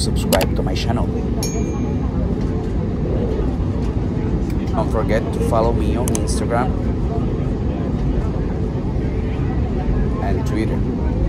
subscribe to my channel. Don't forget to follow me on Instagram and Twitter.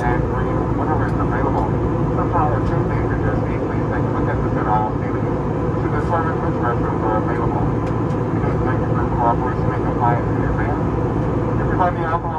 and green whenever it's available. For power to Major Disney, please take a look at this at all to determine which restrooms are available. Please make a good cooperation and compliance in advance. Everybody out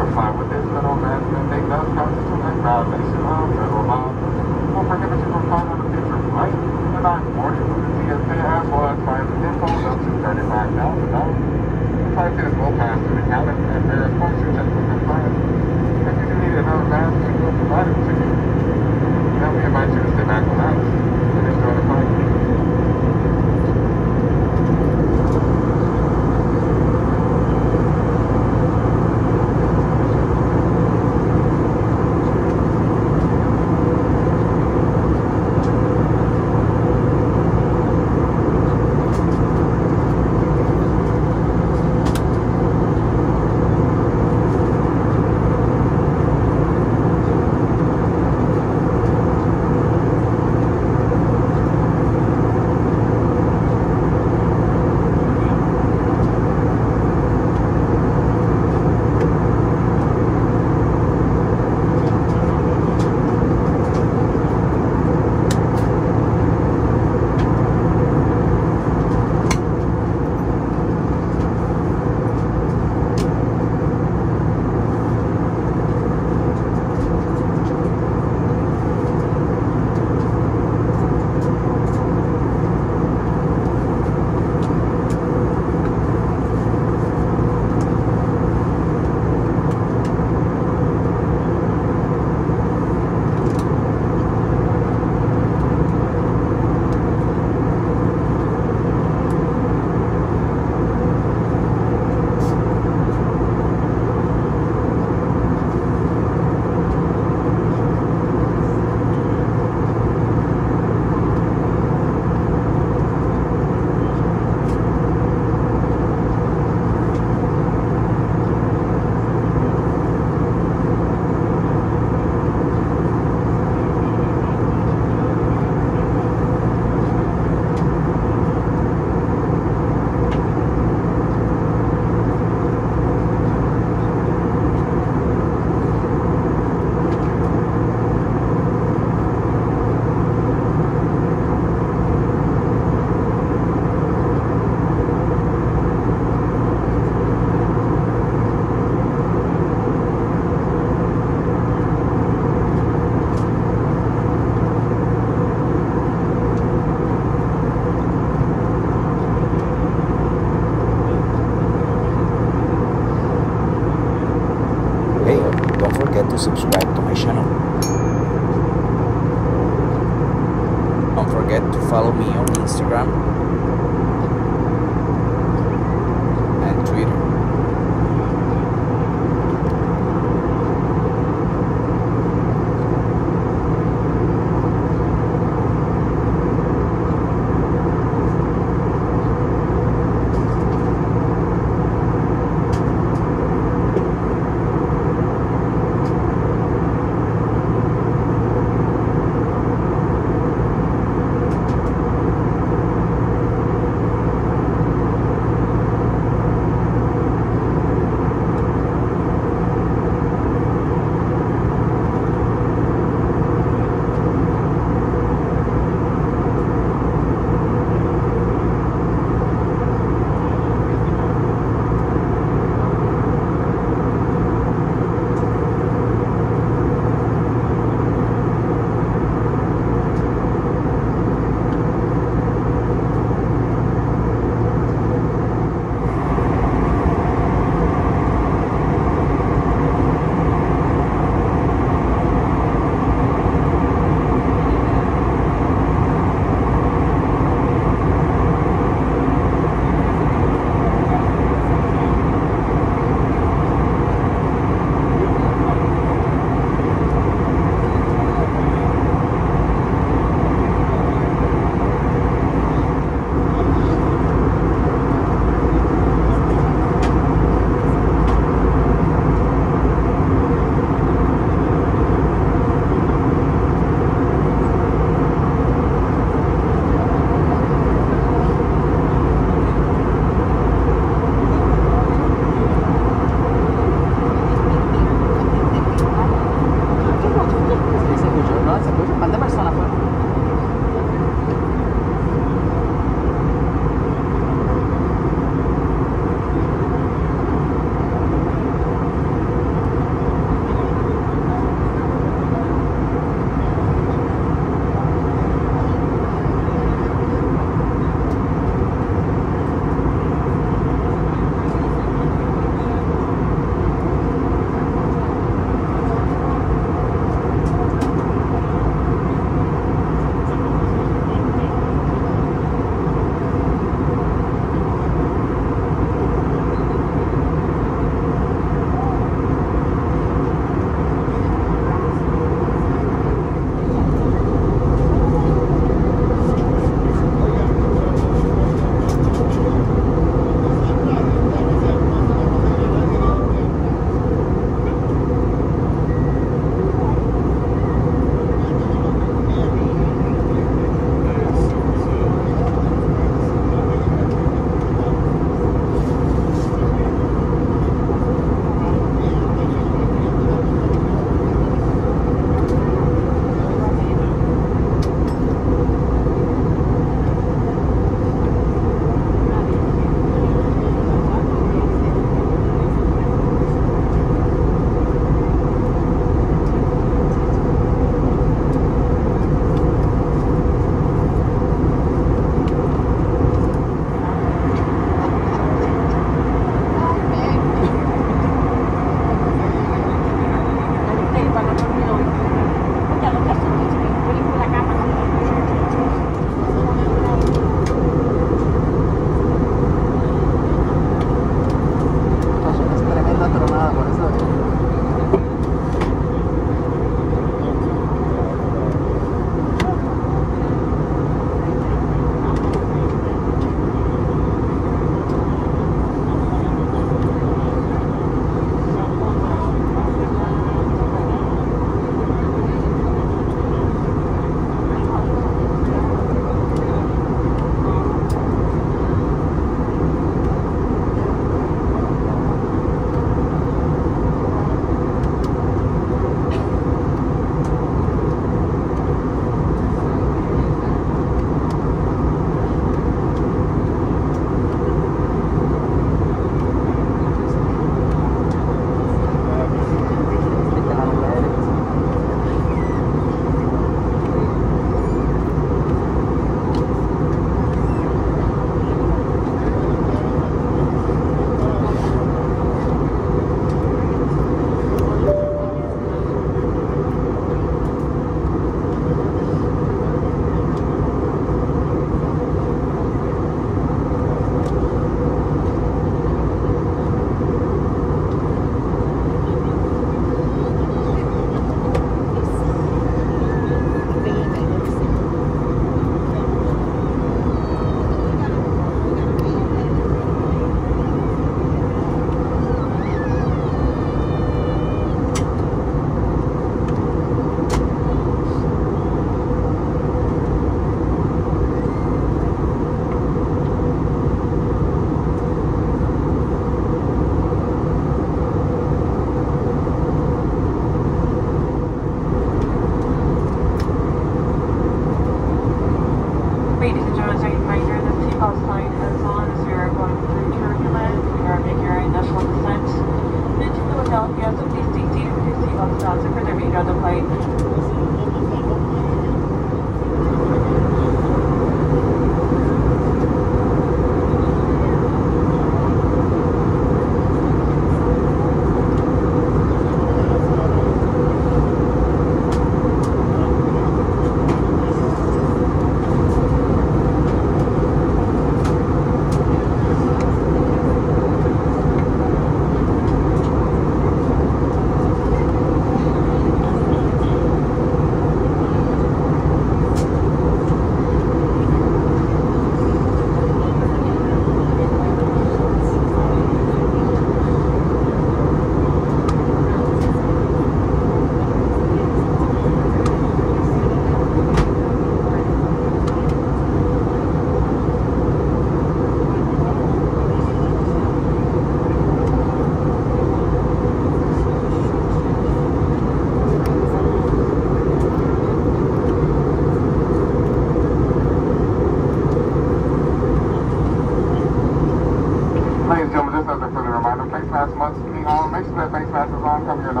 We do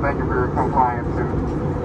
thank you for your compliance and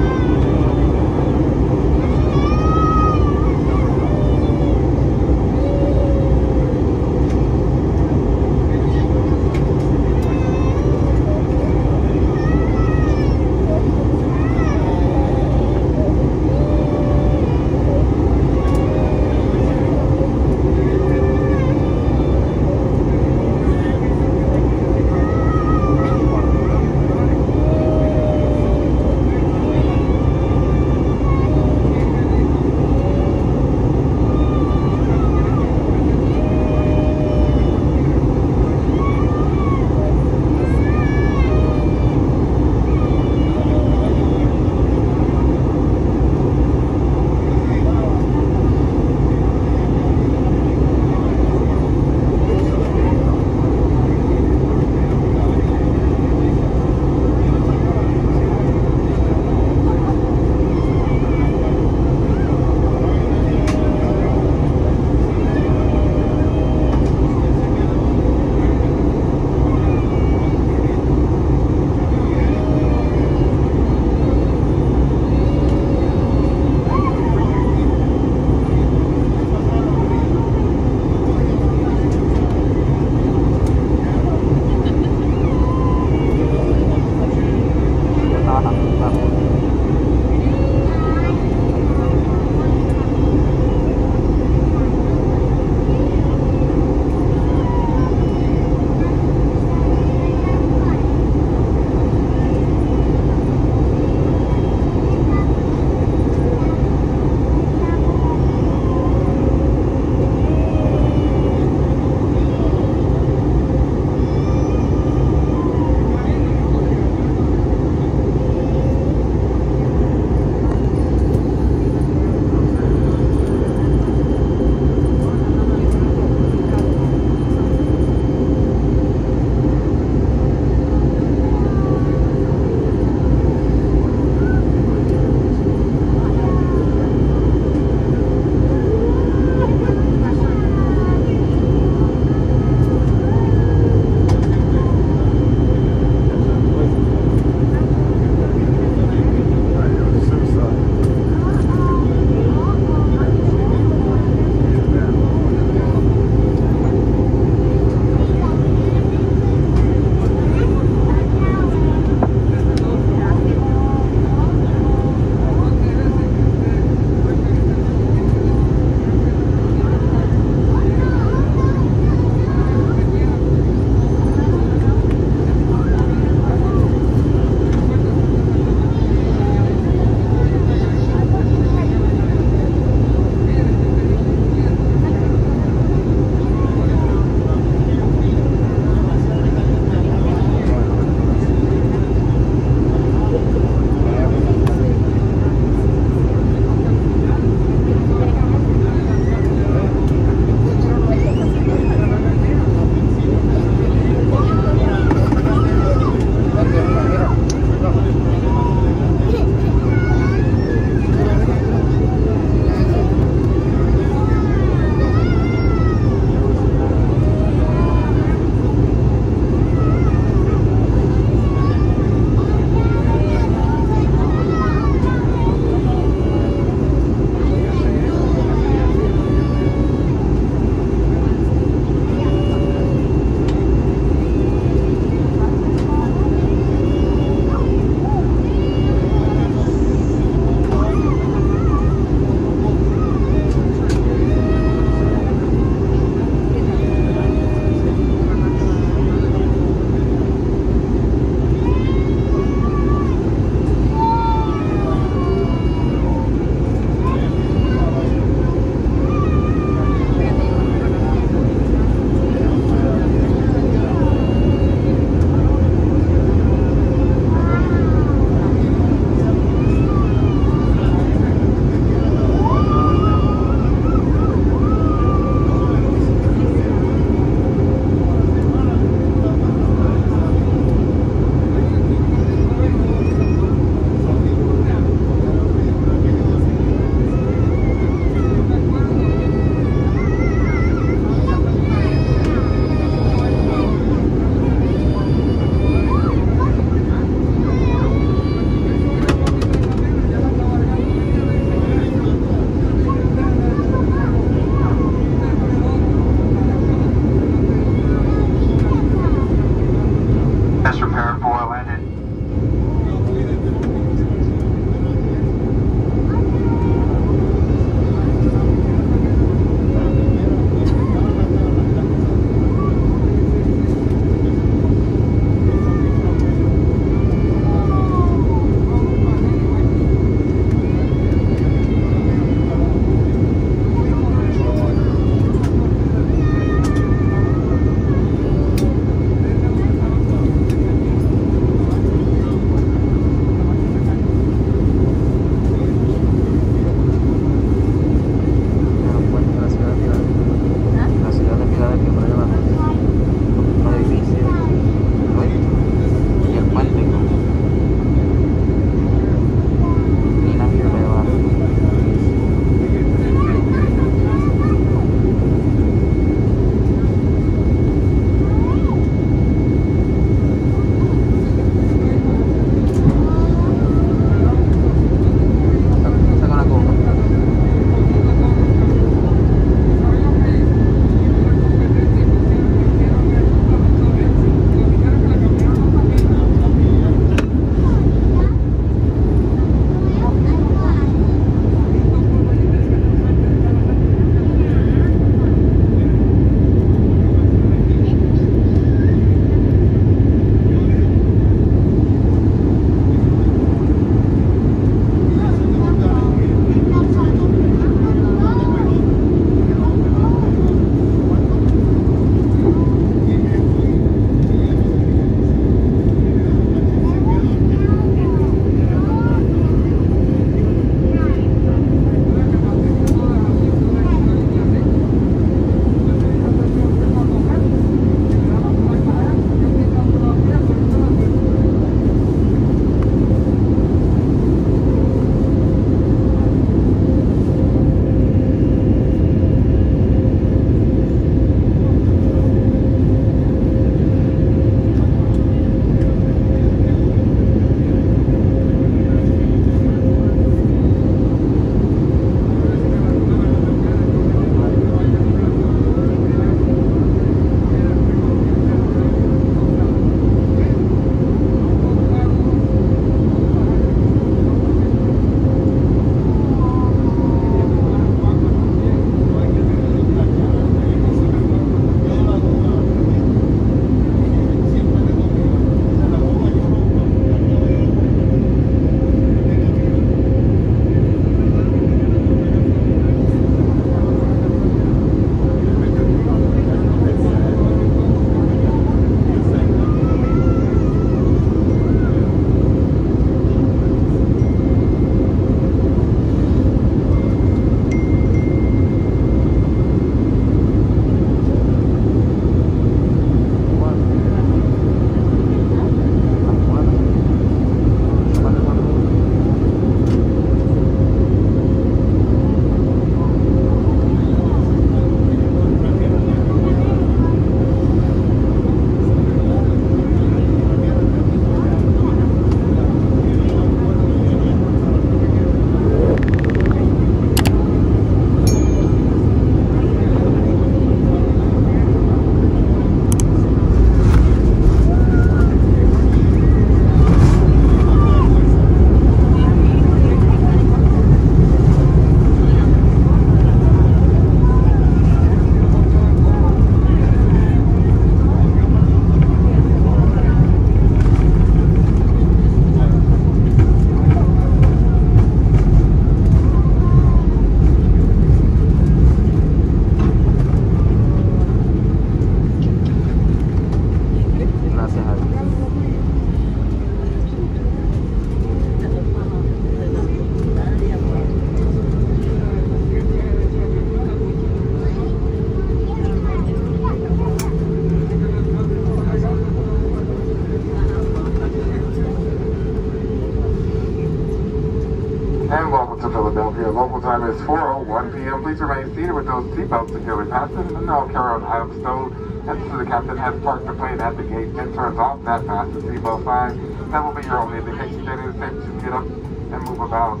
Please remain seated with those seatbelts securely fastened and all carry-on items stowed. And the captain has parked the plane at the gate and turns off that fasten seatbelt sign. That will be your only indication that it is safe to get up and move about.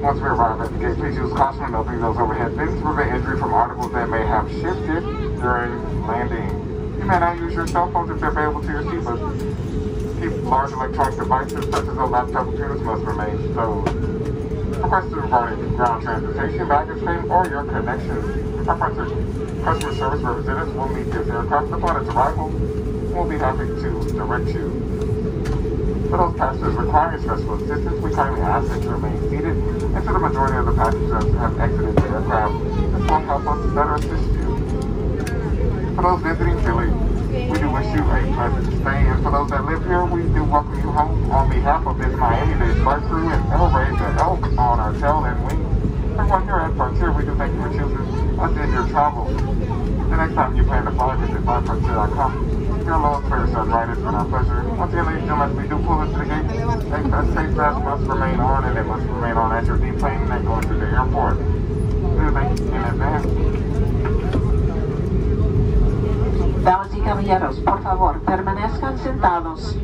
Once we arrive at the gate, please use caution when opening those overhead bins to prevent injury from articles that may have shifted during landing. You may not use your cell phones if they're available to your but keep large electronic devices such as a laptop computers must remain stowed. For questions regarding ground transportation, baggage claim, or your connections, our customer service representatives will meet this aircraft upon its arrival. We'll be happy to direct you. For those passengers requiring special assistance, we kindly ask that you remain seated until the majority of the passengers have exited the aircraft. This will help us better assist you. For those visiting Philly, we do wish you a pleasant stay, and for those that live here, we do welcome you home on behalf of this Miami-based flight crew and Elray the Elk on our tail and wings. While here at Frontier, we do thank you for choosing us in your travels. The next time you plan to fly, visit flyfrontier.com. Your lowest fares are right. It's been our pleasure. Once again, ladies and gentlemen, we do pull into the gate. A safe mask must remain on, and it must remain on as you're deplaning and going to the airport. We do thank you in advance. Damas y caballeros, por favor, permanezcan sentados